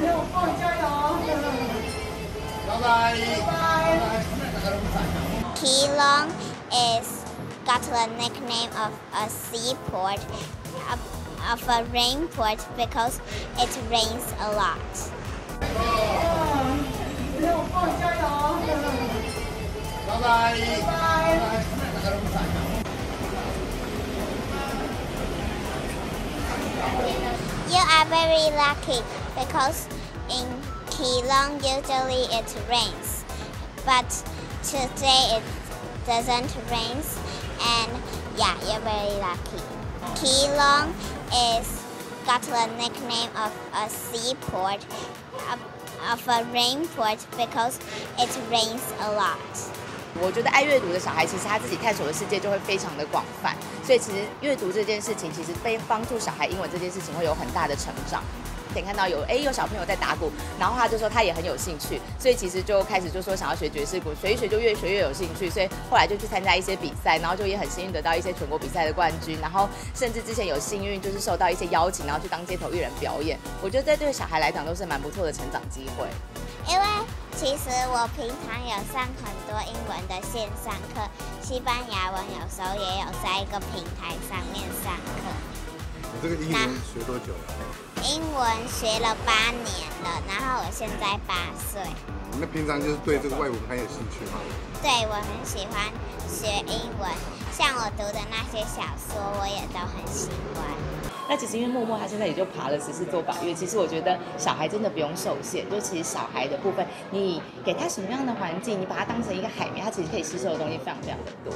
六号加油！拜拜。拜拜。 Keelung is got the nickname of a seaport, of, of a rain port because it rains a lot. 六号加油！拜拜。拜拜。 Are very lucky because in Keelung usually it rains, but today it doesn't rain, and yeah, you're very lucky. Keelung is got the nickname of a seaport, of, of a rain port because it rains a lot. 我觉得爱阅读的小孩，其实他自己探索的世界就会非常的广泛，所以其实阅读这件事情，其实被帮助小孩英文这件事情会有很大的成长。点看到有哎有小朋友在打鼓，然后他就说他也很有兴趣，所以其实就开始就说想要学爵士鼓，学一学就越学越有兴趣，所以后来就去参加一些比赛，然后就也很幸运得到一些全国比赛的冠军，然后甚至之前有幸运就是受到一些邀请，然后去当街头艺人表演。我觉得这对小孩来讲都是蛮不错的成长机会。因为其实我平常有上很多英文的线上课，西班牙文有时候也有在一个平台上面上课。你这个英文学多久了？英文学了八年了，然后我现在八岁。那平常就是对这个外文很有兴趣吗？对我很喜欢学英文，像我读的那些小说，我也都很喜欢。那其实因为默默他现在也就爬了十四座宝月，其实我觉得小孩真的不用受限，就其实小孩的部分，你给他什么样的环境，你把他当成一个海绵，他其实可以吸收的东西非常非常的多。